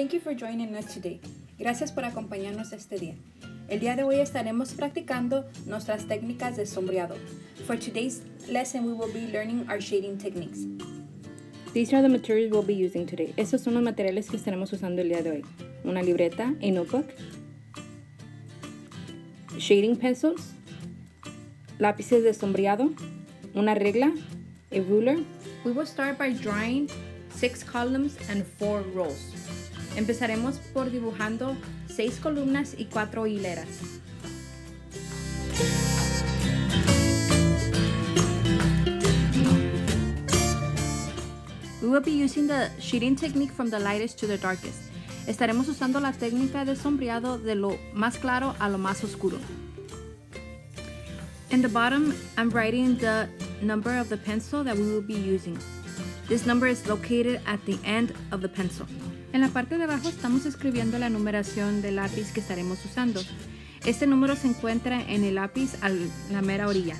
Thank you for joining us today. Gracias por acompañarnos este día. El día de hoy estaremos practicando nuestras técnicas de sombreado. For today's lesson, we will be learning our shading techniques. These are the materials we'll be using today. Estos son los materiales que estaremos usando el día de hoy. Una libreta, a notebook, shading pencils, lápices de sombreado, una regla, a ruler. We will start by drawing six columns and four rows. Empezaremos por dibujando seis columnas y cuatro hileras. We will be using the shading technique from the lightest to the darkest. Estaremos usando la técnica de sombreado de lo más claro a lo más oscuro. In the bottom, I'm writing the number of the pencil that we will be using. This number is located at the end of the pencil. En la parte de abajo estamos escribiendo la numeración del lápiz que estaremos usando. Este número se encuentra en el lápiz a la mera orilla.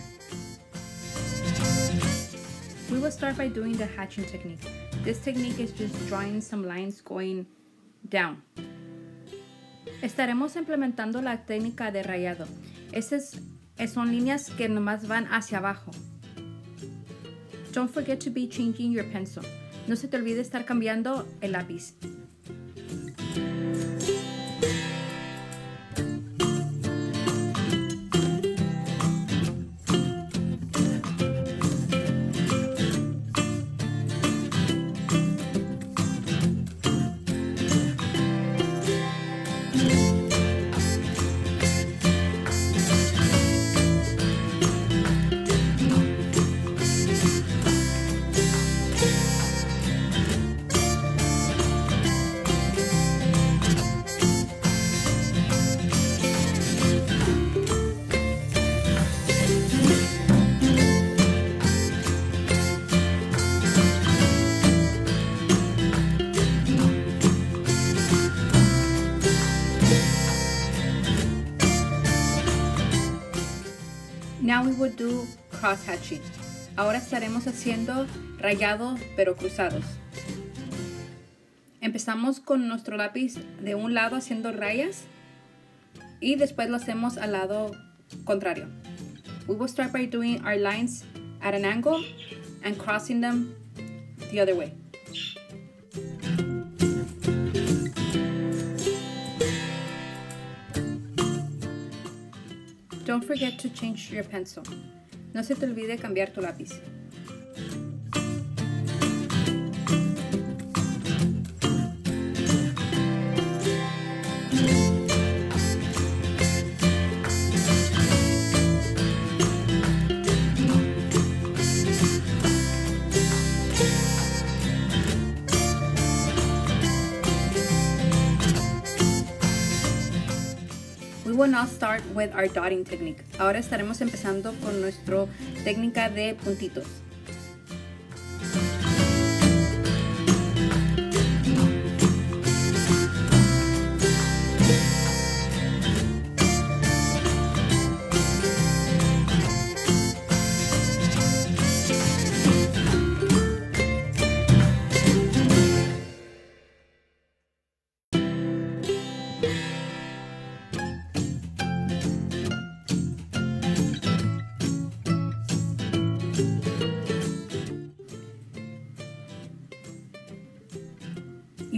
We will start by doing the hatching technique. This technique is just drawing some lines going down. Estaremos implementando la técnica de rayado. Estas son líneas que nomás van hacia abajo. Don't forget to be changing your pencil. No se te olvide estar cambiando el lápiz. Now we would do cross hatching. Ahora estaremos haciendo rayados pero cruzados. Empezamos con nuestro lápiz de un lado haciendo rayas y después lo hacemos al lado contrario. We will start by doing our lines at an angle and crossing them the other way. Don't forget to change your pencil. No se te olvide cambiar tu lápiz. Will now start with our dotting technique. Ahora estaremos empezando con nuestra técnica de puntitos.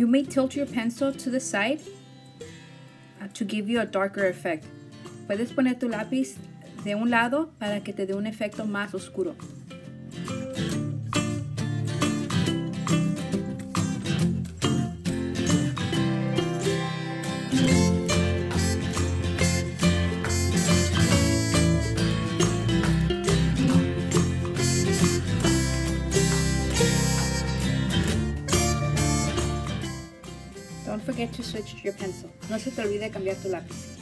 You may tilt your pencil to the side uh, to give you a darker effect. Puedes poner tu lápiz de un lado para que te dé un efecto más oscuro. To switch your pencil. No se te olvide cambiar tu lápiz.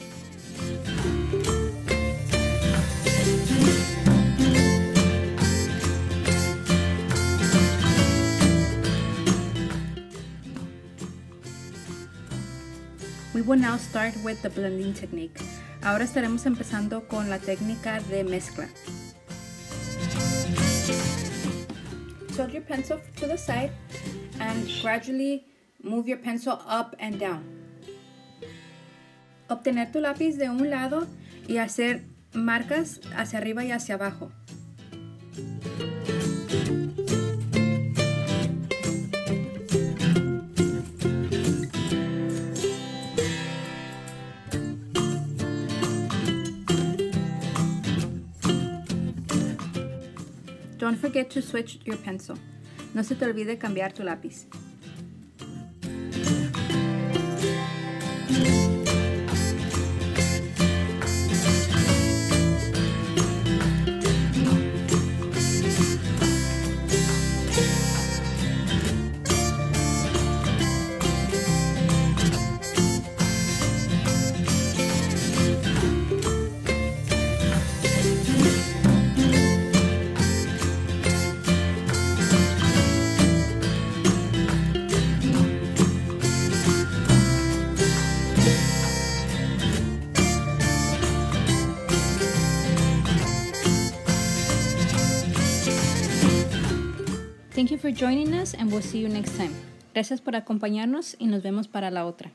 We will now start with the blending technique. Ahora estaremos empezando con la técnica de mezcla. Tilt your pencil to the side and gradually move your pencil up and down. Obtener tu lápiz de un lado y hacer marcas hacia arriba y hacia abajo. Don't forget to switch your pencil. No se te olvide cambiar tu lápiz. Thank you for joining us and we'll see you next time. Gracias por acompañarnos y nos vemos para la otra.